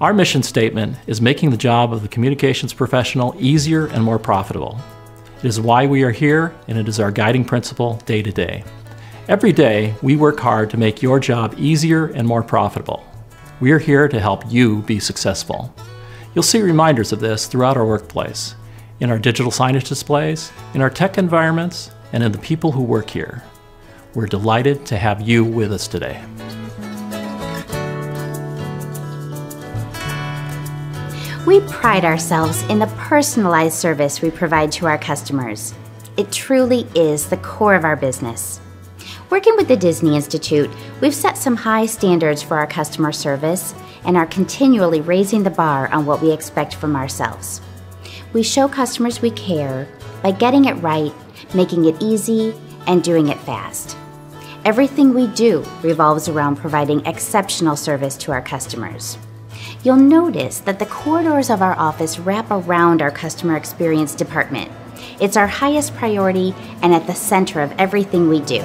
Our mission statement is making the job of the communications professional easier and more profitable. It is why we are here, and it is our guiding principle day to day. Every day, we work hard to make your job easier and more profitable. We are here to help you be successful. You'll see reminders of this throughout our workplace, in our digital signage displays, in our tech environments, and in the people who work here. We're delighted to have you with us today. We pride ourselves in the personalized service we provide to our customers. It truly is the core of our business. Working with the Disney Institute, we've set some high standards for our customer service and are continually raising the bar on what we expect from ourselves. We show customers we care by getting it right, making it easy, and doing it fast. Everything we do revolves around providing exceptional service to our customers. You'll notice that the corridors of our office wrap around our customer experience department. It's our highest priority and at the center of everything we do.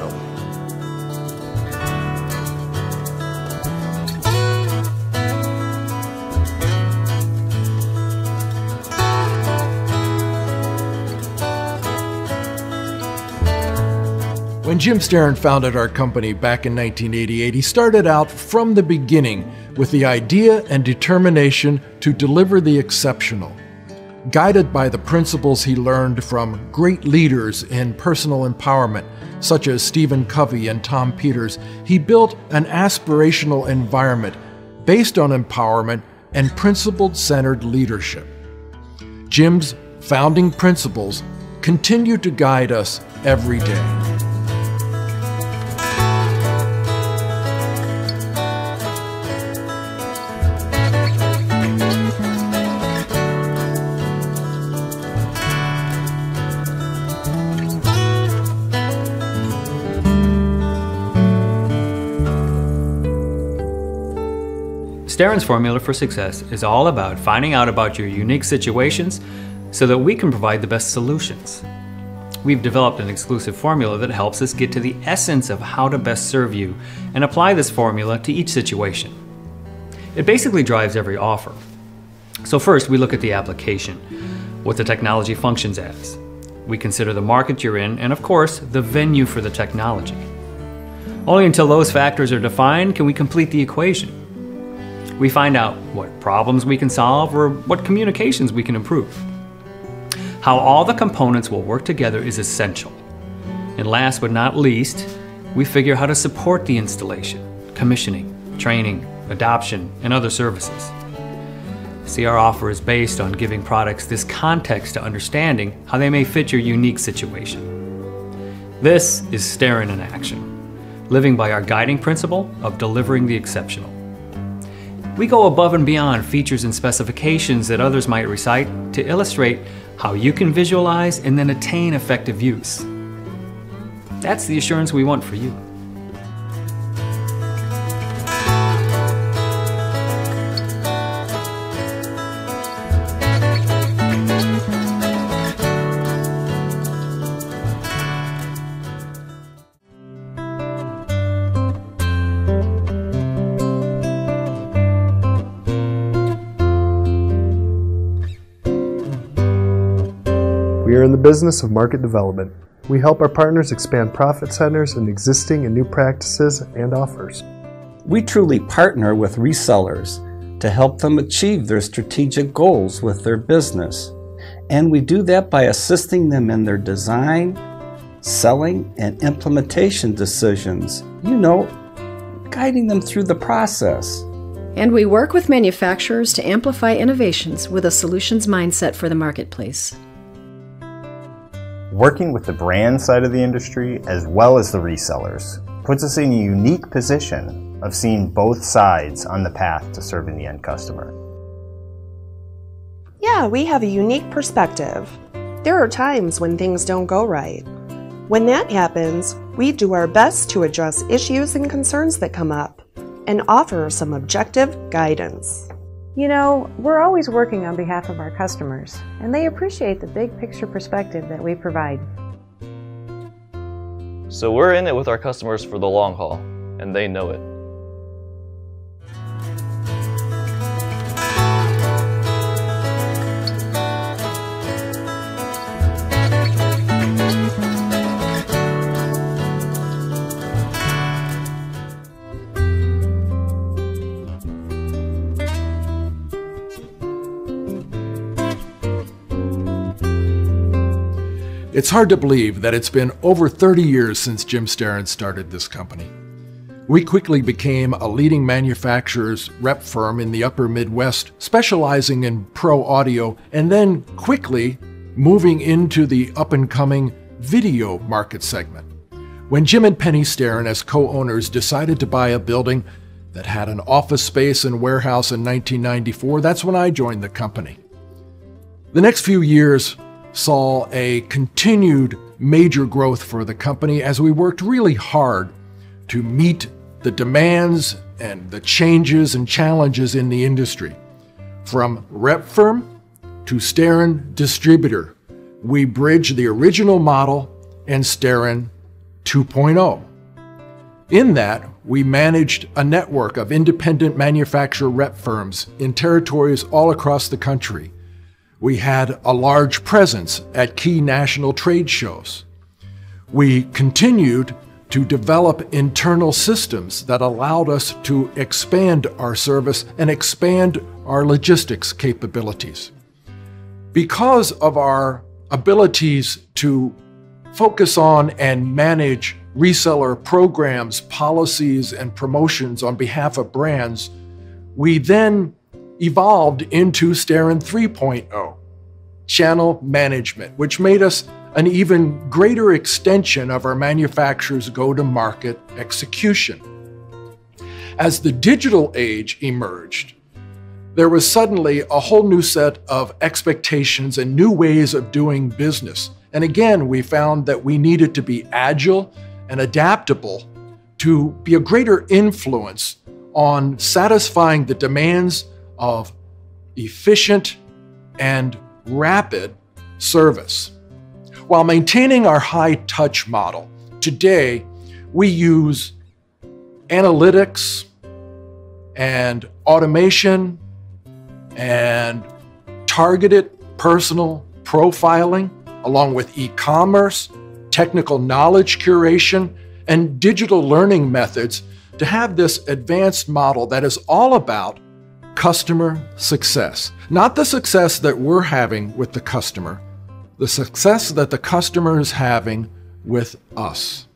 When Jim Starin founded our company back in 1988, he started out from the beginning with the idea and determination to deliver the exceptional. Guided by the principles he learned from great leaders in personal empowerment, such as Stephen Covey and Tom Peters, he built an aspirational environment based on empowerment and principle centered leadership. Jim's founding principles continue to guide us every day. Starin's formula for success is all about finding out about your unique situations so that we can provide the best solutions. We've developed an exclusive formula that helps us get to the essence of how to best serve you and apply this formula to each situation. It basically drives every offer. So first, we look at the application, what the technology functions as. We consider the market you're in and, of course, the venue for the technology. Only until those factors are defined can we complete the equation. We find out what problems we can solve or what communications we can improve. How all the components will work together is essential. And last but not least, we figure how to support the installation, commissioning, training, adoption, and other services. See, our offer is based on giving products this context to understanding how they may fit your unique situation. This is Starin in action, living by our guiding principle of delivering the exceptional. We go above and beyond features and specifications that others might recite to illustrate how you can visualize and then attain effective use. That's the assurance we want for you. We are in the business of market development. We help our partners expand profit centers in existing and new practices and offers. We truly partner with resellers to help them achieve their strategic goals with their business. And we do that by assisting them in their design, selling, and implementation decisions. You know, guiding them through the process. And we work with manufacturers to amplify innovations with a solutions mindset for the marketplace. Working with the brand side of the industry as well as the resellers puts us in a unique position of seeing both sides on the path to serving the end customer. Yeah, we have a unique perspective. There are times when things don't go right. When that happens, we do our best to address issues and concerns that come up and offer some objective guidance. You know, we're always working on behalf of our customers, and they appreciate the big picture perspective that we provide. So we're in it with our customers for the long haul, and they know it. It's hard to believe that it's been over 30 years since Jim Starin started this company. We quickly became a leading manufacturer's rep firm in the upper Midwest, specializing in pro audio, and then quickly moving into the up and coming video market segment. When Jim and Penny Starin, as co owners, decided to buy a building that had an office space and warehouse in 1994, that's when I joined the company. The next few years saw a continued major growth for the company as we worked really hard to meet the demands and the changes and challenges in the industry. From rep firm to Starin distributor, we bridge the original model and Starin 2.0. In that, we managed a network of independent manufacturer rep firms in territories all across the country. We had a large presence at key national trade shows. We continued to develop internal systems that allowed us to expand our service and expand our logistics capabilities. Because of our abilities to focus on and manage reseller programs, policies, and promotions on behalf of brands, we then evolved into Starin 3.0, channel management, which made us an even greater extension of our manufacturer's go to market execution. As the digital age emerged, there was suddenly a whole new set of expectations and new ways of doing business. And again, we found that we needed to be agile and adaptable to be a greater influence on satisfying the demands of efficient and rapid service. While maintaining our high touch model, today we use analytics and automation and targeted personal profiling, along with e commerce, technical knowledge curation, and digital learning methods to have this advanced model that is all about customer success. Not the success that we're having with the customer, the success that the customer is having with us.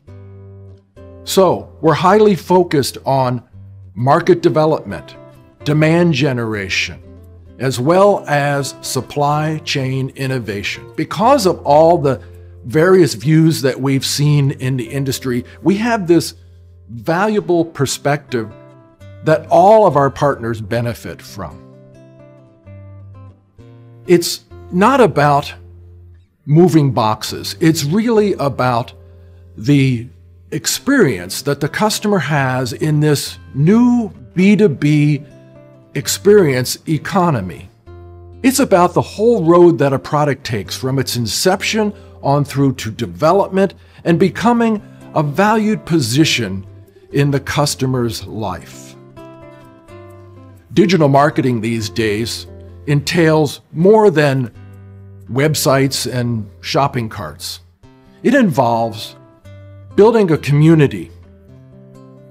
So, we're highly focused on market development, demand generation, as well as supply chain innovation. Because of all the various views that we've seen in the industry, we have this valuable perspective that all of our partners benefit from. It's not about moving boxes, it's really about the experience that the customer has in this new B2B experience economy. It's about the whole road that a product takes from its inception on through to development and becoming a valued position in the customer's life. Digital marketing these days entails more than websites and shopping carts. It involves building a community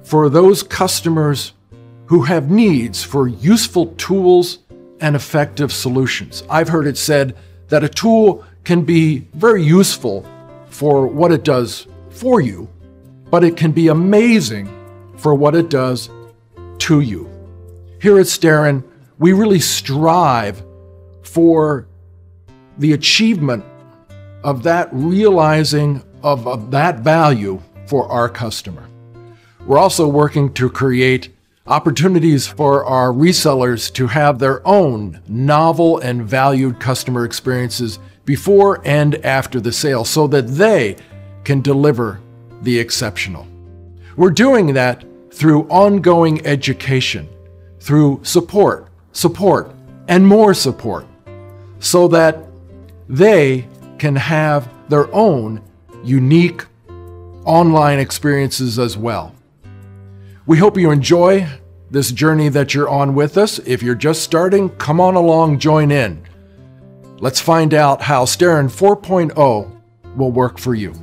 for those customers who have needs for useful tools and effective solutions. I've heard it said that a tool can be very useful for what it does for you, but it can be amazing for what it does to you. Here at Starin, we really strive for the achievement of that realizing of, of that value for our customer. We're also working to create opportunities for our resellers to have their own novel and valued customer experiences before and after the sale so that they can deliver the exceptional. We're doing that through ongoing education, through support, support, and more support, so that they can have their own unique online experiences as well. We hope you enjoy this journey that you're on with us. If you're just starting, come on along, join in. Let's find out how Starin 4.0 will work for you.